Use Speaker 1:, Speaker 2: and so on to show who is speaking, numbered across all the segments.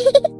Speaker 1: Hehehehe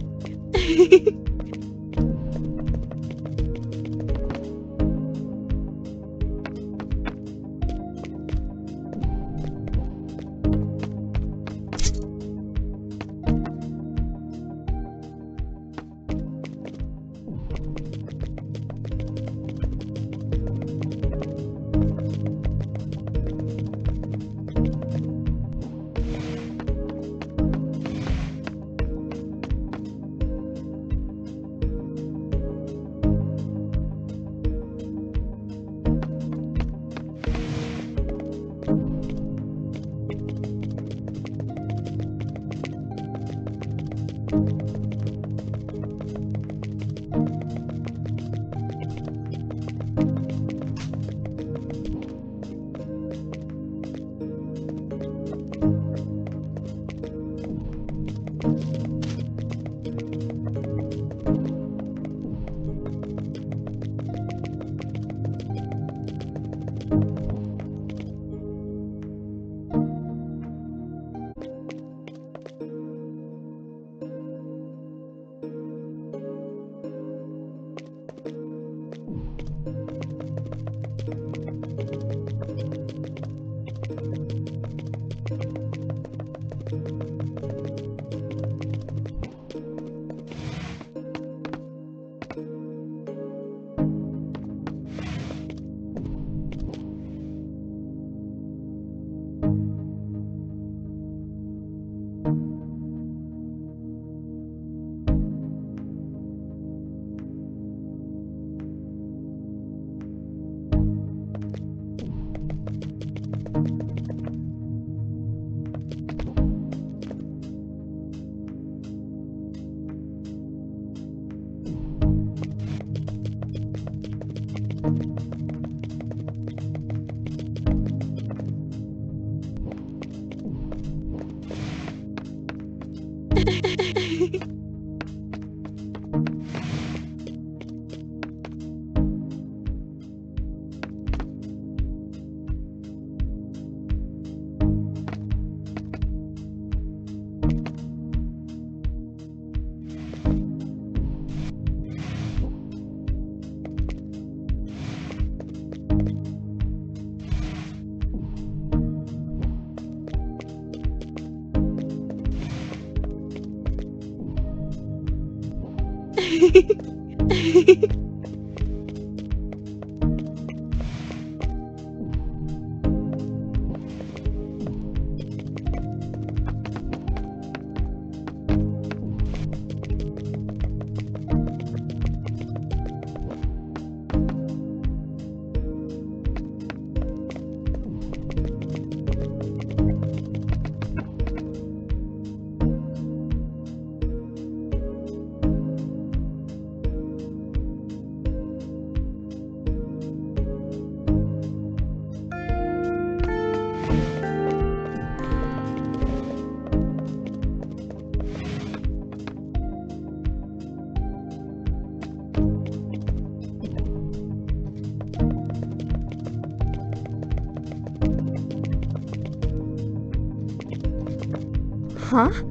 Speaker 1: Huh?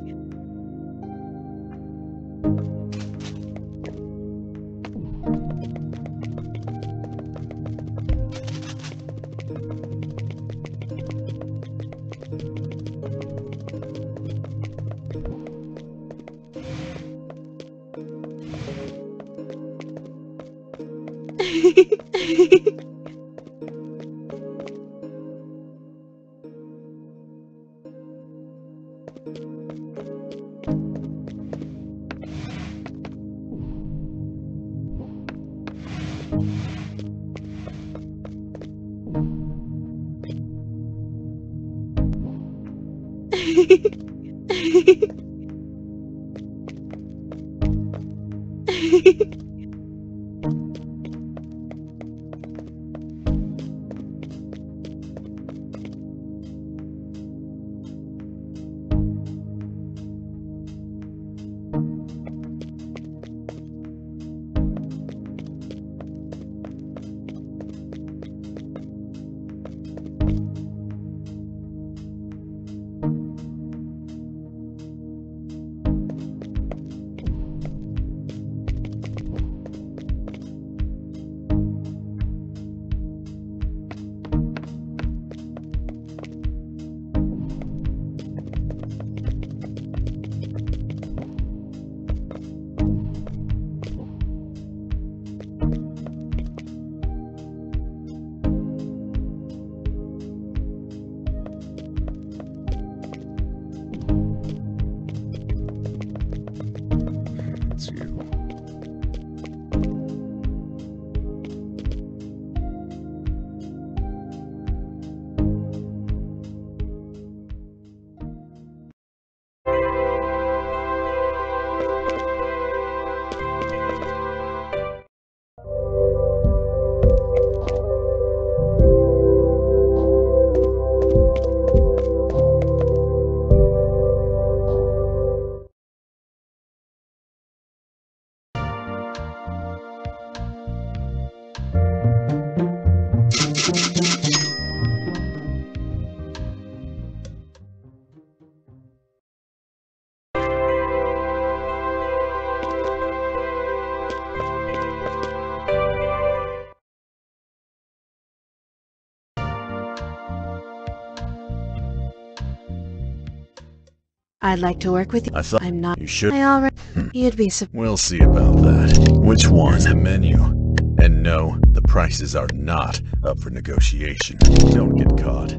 Speaker 1: I'd like to work with you.
Speaker 2: I thought
Speaker 1: I'm not.
Speaker 2: you should.
Speaker 1: I already.
Speaker 2: Hmm.
Speaker 1: You'd be surprised.
Speaker 2: We'll see about that. Which one? Here's the menu. And no, the prices are not up for negotiation. Don't get caught.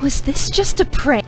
Speaker 1: Was this just a prank?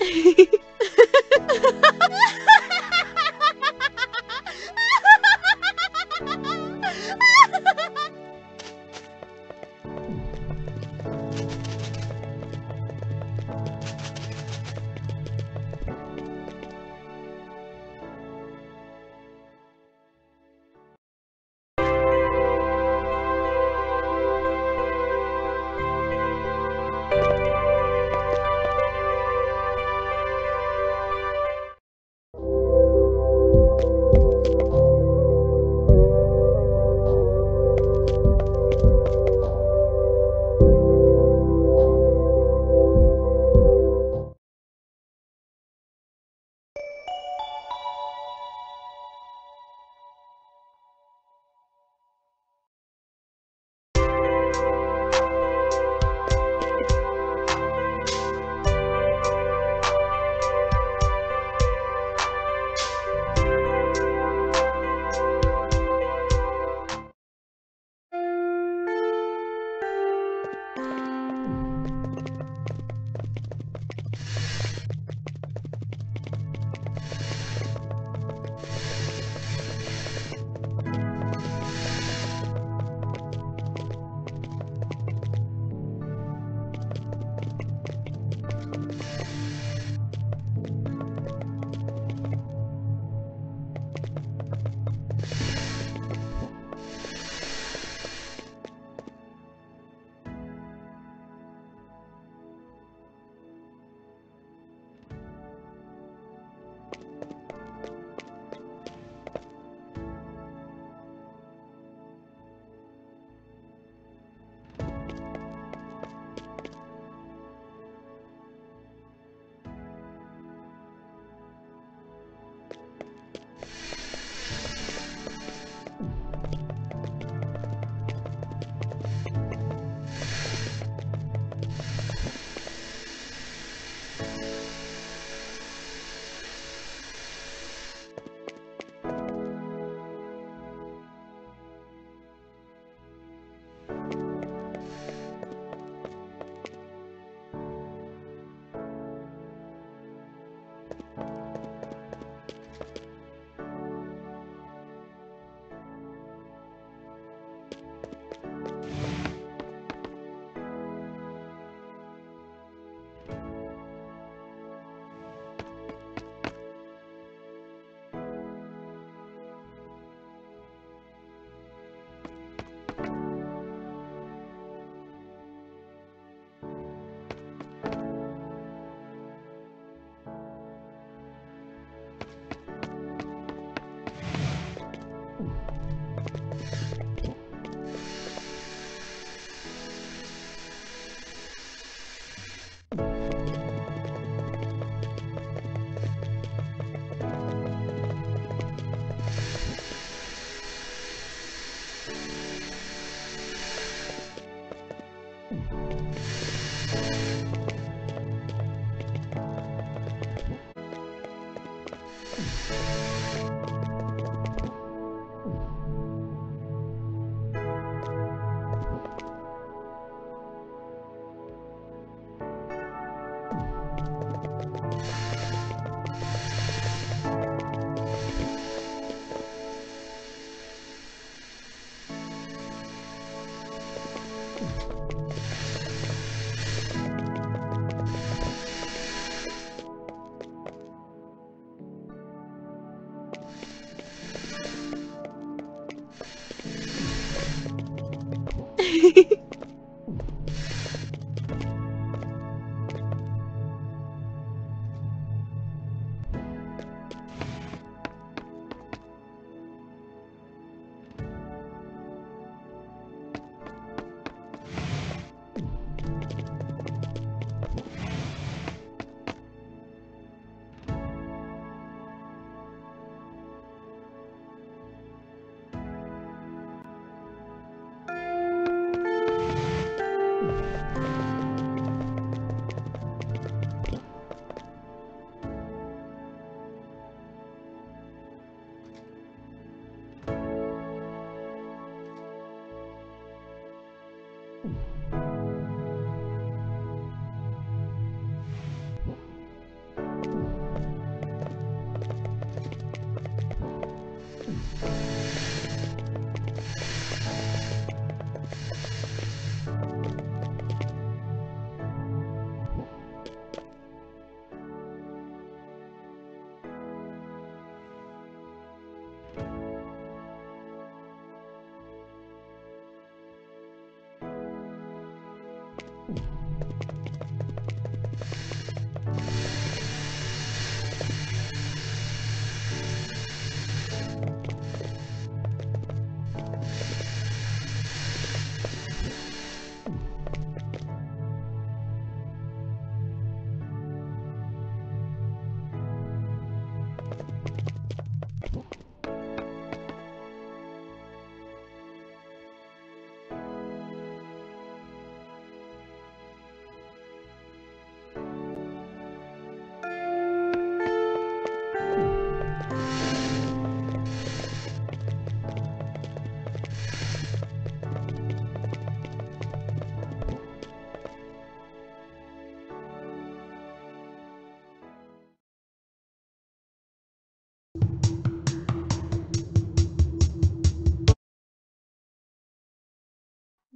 Speaker 1: Hehehehe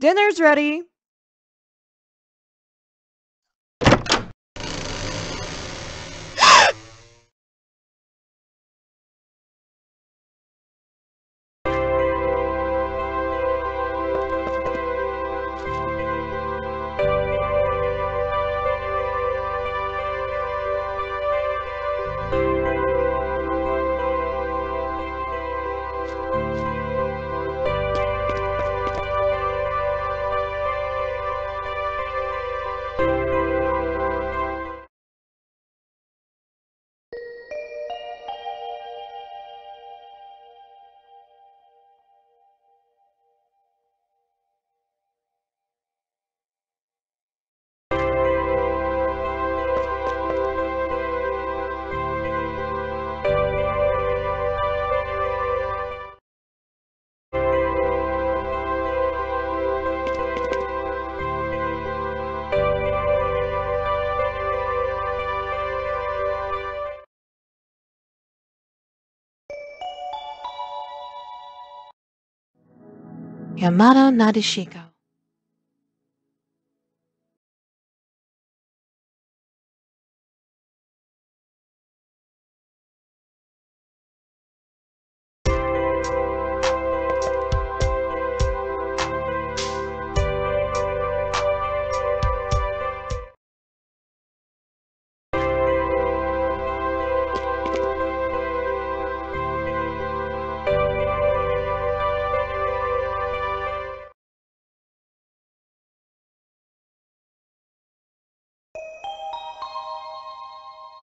Speaker 3: Dinner's ready.
Speaker 1: Yamada Nadeshiko.